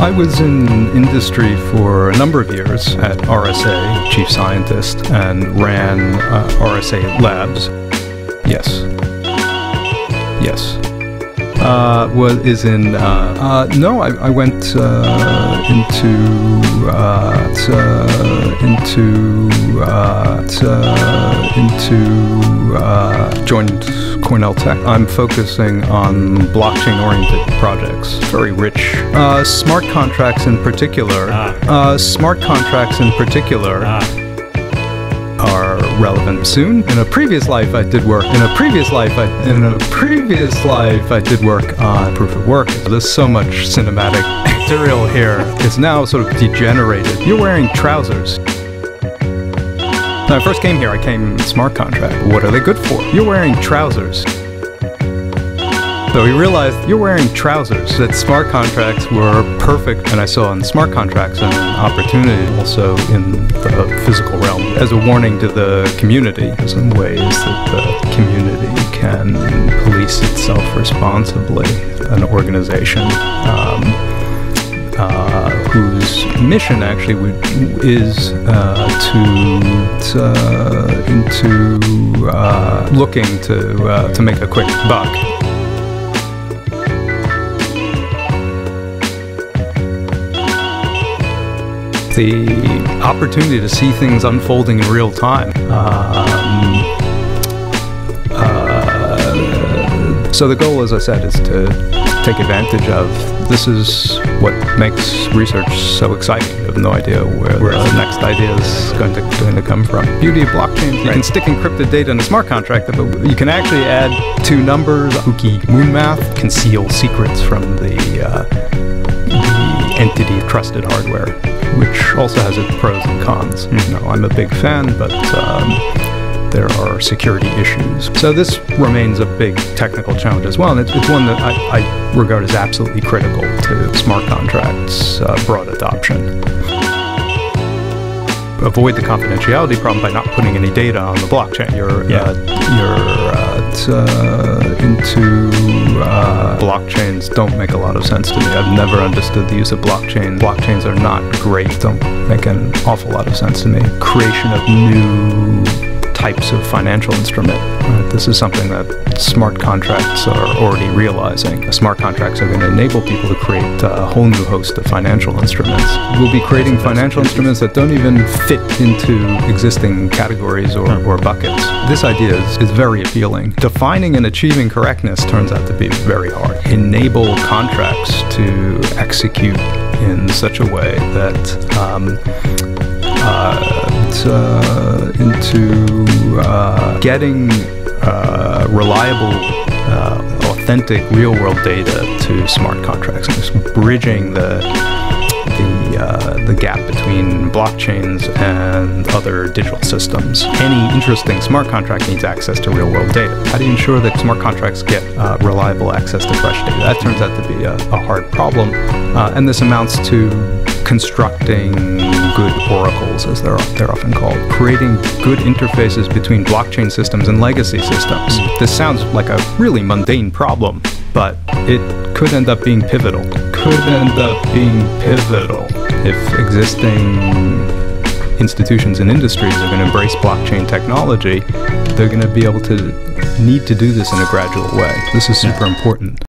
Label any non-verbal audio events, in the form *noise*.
I was in industry for a number of years at RSA, chief scientist, and ran uh, RSA Labs. Yes. Yes. Uh, in uh, uh, no I, I went uh, into uh, into into uh, joined Cornell Tech. I'm focusing on blockchain oriented projects. Very rich. Uh, smart contracts in particular. Ah. Uh, smart contracts in particular are relevant soon. In a previous life, I did work. In a previous life, I in a previous life, I did work on proof of work. There's so much cinematic *laughs* material here. It's now sort of degenerated. You're wearing trousers. When I first came here, I came smart contract. What are they good for? You're wearing trousers. So we realized you're wearing trousers. That smart contracts were perfect, and I saw in smart contracts an opportunity also in the physical realm as a warning to the community. Some ways that the community can police itself responsibly. An organization. Uh, whose mission actually would, is uh, to, to uh, into uh, looking to uh, to make a quick buck. The opportunity to see things unfolding in real time. Um, uh, so the goal, as I said, is to take advantage of. This is what makes research so exciting. You have no idea where the next idea is going to, going to come from. Beauty of blockchain, you can stick encrypted data in a smart contract, but you can actually add two numbers. Spooky moon math conceal secrets from the, uh, the entity of trusted hardware, which also has its pros and cons. You know, I'm a big fan, but um, there are security issues. So this remains a big technical challenge as well, and it's, it's one that I, I regard as absolutely critical to smart contracts' uh, broad adoption. Avoid the confidentiality problem by not putting any data on the blockchain. You're Yeah. uh, you're uh, t- uh, into uh, blockchains don't make a lot of sense to me. I've never understood the use of blockchain. Blockchains are not great. Don't make an awful lot of sense to me. Creation of new types of financial instrument. Uh, this is something that smart contracts are already realizing. Smart contracts are going to enable people to create a whole new host of financial instruments. We'll be creating financial instruments that don't even fit into existing categories or, or buckets. This idea is, is very appealing. Defining and achieving correctness turns out to be very hard. Enable contracts to execute in such a way that um, uh, uh, into uh, getting uh, reliable, uh, authentic, real-world data to smart contracts, just bridging the the uh, the gap between blockchains and other digital systems. Any interesting smart contract needs access to real-world data. How do you ensure that smart contracts get uh, reliable access to fresh data? That turns out to be a, a hard problem, uh, and this amounts to constructing good as they're they're often called, creating good interfaces between blockchain systems and legacy systems. This sounds like a really mundane problem, but it could end up being pivotal. Could end up being pivotal if existing institutions and industries are going to embrace blockchain technology. They're going to be able to need to do this in a gradual way. This is super important.